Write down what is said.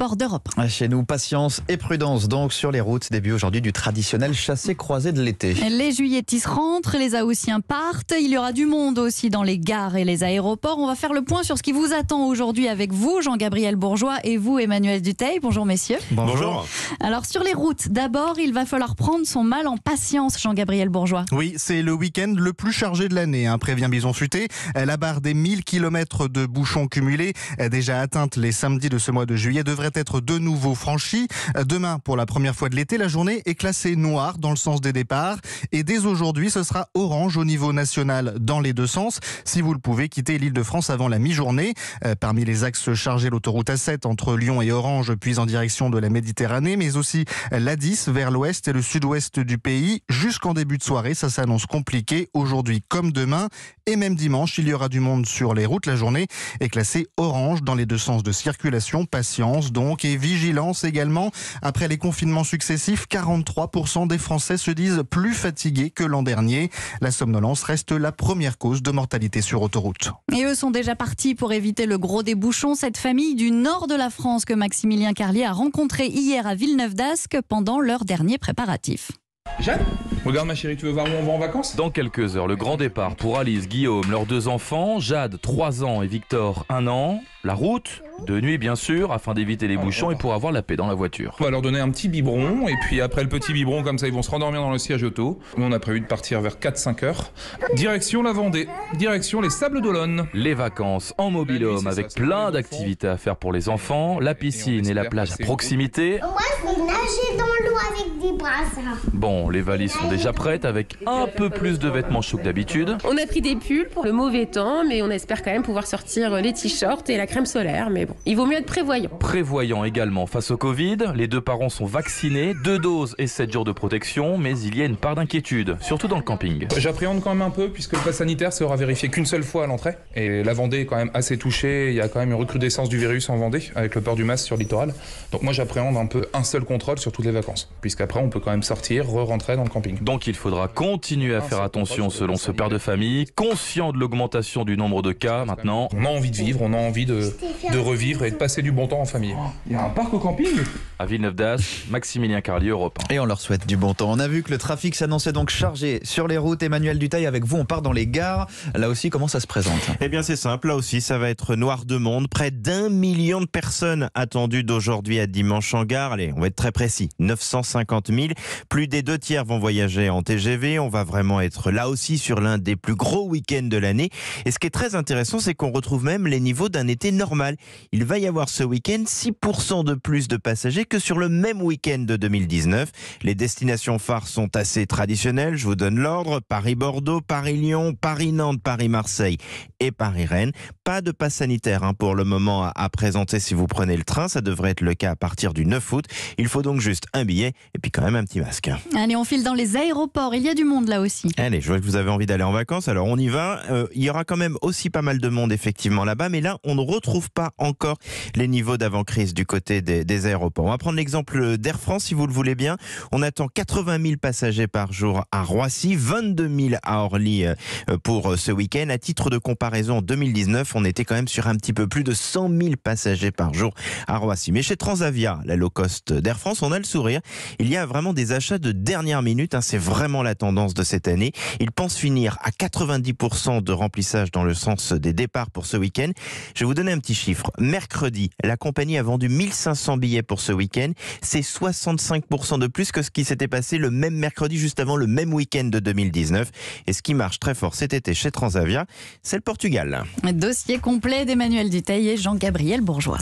transports d'Europe. Chez nous, patience et prudence donc sur les routes. Début aujourd'hui du traditionnel chassé-croisé de l'été. Les juilletistes rentrent, les Haussiens partent. Il y aura du monde aussi dans les gares et les aéroports. On va faire le point sur ce qui vous attend aujourd'hui avec vous, Jean-Gabriel Bourgeois, et vous, Emmanuel Duteil. Bonjour messieurs. Bonjour. Alors sur les routes, d'abord, il va falloir prendre son mal en patience, Jean-Gabriel Bourgeois. Oui, c'est le week-end le plus chargé de l'année, hein, prévient Bison Futé. La barre des 1000 km de bouchons cumulés, déjà atteinte les samedis de ce mois de juillet, devrait être de nouveau franchie. Demain, pour la première fois de l'été, la journée est classée noire dans le sens des départs. Et dès aujourd'hui, ce sera orange au niveau national dans les deux sens. Si vous le pouvez, quitter l'île de France avant la mi-journée. Euh, parmi les axes chargés, l'autoroute A7 entre Lyon et Orange, puis en direction de la Méditerranée, mais aussi l'A10 vers l'ouest et le sud-ouest du pays. Jusqu'en début de soirée, ça s'annonce compliqué aujourd'hui comme demain. Et même dimanche, il y aura du monde sur les routes. La journée est classée orange dans les deux sens de circulation. Patience et vigilance également. Après les confinements successifs, 43% des Français se disent plus fatigués que l'an dernier. La somnolence reste la première cause de mortalité sur autoroute. Et eux sont déjà partis pour éviter le gros des bouchons. Cette famille du nord de la France que Maximilien Carlier a rencontré hier à Villeneuve d'Ascq pendant leur dernier préparatif. Jeanne Regarde ma chérie, tu veux voir où on va en vacances? Dans quelques heures, le grand départ pour Alice, Guillaume, leurs deux enfants, Jade, 3 ans et Victor, 1 an. La route, de nuit bien sûr, afin d'éviter les bouchons et pour avoir la paix dans la voiture. On va leur donner un petit biberon et puis après le petit biberon, comme ça ils vont se rendormir dans le siège auto. Nous on a prévu de partir vers 4-5 heures. Direction la Vendée, direction les Sables d'Olonne. Les vacances en mobilhome avec plein d'activités à faire pour les enfants, la piscine et la plage à proximité. Moi nager dans l'eau avec des brassards. Bon, les valises sont déjà prêtes avec un peu plus de vêtements chauds que d'habitude. On a pris des pulls pour le mauvais temps, mais on espère quand même pouvoir sortir les t-shirts et la crème solaire. Mais bon, il vaut mieux être prévoyant. Prévoyant également face au Covid, les deux parents sont vaccinés, deux doses et 7 jours de protection, mais il y a une part d'inquiétude, surtout dans le camping. J'appréhende quand même un peu puisque le pass sanitaire sera vérifié qu'une seule fois à l'entrée. Et la Vendée est quand même assez touchée, il y a quand même une recrudescence du virus en Vendée avec le port du masque sur le littoral. Donc moi j'appréhende un peu un seul contrôle sur toutes les vacances, puisqu'après on peut quand même sortir, re-rentrer dans le camping. Donc il faudra continuer à faire attention selon ce père de famille, conscient de l'augmentation du nombre de cas maintenant. On a envie de vivre, on a envie de, de revivre et de passer du bon temps en famille. Il y a un parc au camping À Villeneuve d'Ascq, Maximilien Carlier, Europe 1. Et on leur souhaite du bon temps. On a vu que le trafic s'annonçait donc chargé sur les routes. Emmanuel Dutail, avec vous, on part dans les gares. Là aussi, comment ça se présente? Eh bien, c'est simple. Là aussi, ça va être noir de monde. Près d'un million de personnes attendues d'aujourd'hui à dimanche en gare. Allez, on va être très précis. 950 000. Plus des deux tiers vont voyager en TGV. On va vraiment être là aussi sur l'un des plus gros week-ends de l'année. Et ce qui est très intéressant, c'est qu'on retrouve même les niveaux d'un été normal. Il va y avoir ce week-end 6% de plus de passagers que sur le même week-end de 2019. Les destinations phares sont assez traditionnelles. Je vous donne l'ordre. Paris-Bordeaux, Paris-Lyon, Paris-Nantes, Paris-Marseille et Paris-Rennes. Pas de passe sanitaire hein, pour le moment à, présenter si vous prenez le train. Ça devrait être le cas à partir du 9 août. Il faut donc juste un billet et puis quand même un petit masque. Allez, on file dans les aéroports. Il y a du monde là aussi. Allez, je vois que vous avez envie d'aller en vacances, alors on y va. Euh, il y aura quand même aussi pas mal de monde effectivement là-bas, mais là on ne retrouve pas encore les niveaux d'avant-crise du côté des, des aéroports. On va prendre l'exemple d'Air France si vous le voulez bien. On attend 80 000 passagers par jour à Roissy, 22 000 à Orly euh, pour ce week-end. À titre de comparaison, en 2019, on était quand même sur un petit peu plus de 100 000 passagers par jour à Roissy. Mais chez Transavia, la low cost d'Air France, on a le sourire. Il y a vraiment des achats de dernière minute. hein. C'est vraiment la tendance de cette année. Ils pensent finir à 90% de remplissage dans le sens des départs pour ce week-end. Je vais vous donner un petit chiffre. Mercredi, la compagnie a vendu 1500 billets pour ce week-end. C'est 65% de plus que ce qui s'était passé le même mercredi juste avant le même week-end de 2019. Et ce qui marche très fort cet été chez Transavia, c'est le Portugal. Dossier complet d'Emmanuel Duteil et Jean-Gabriel Bourgeois.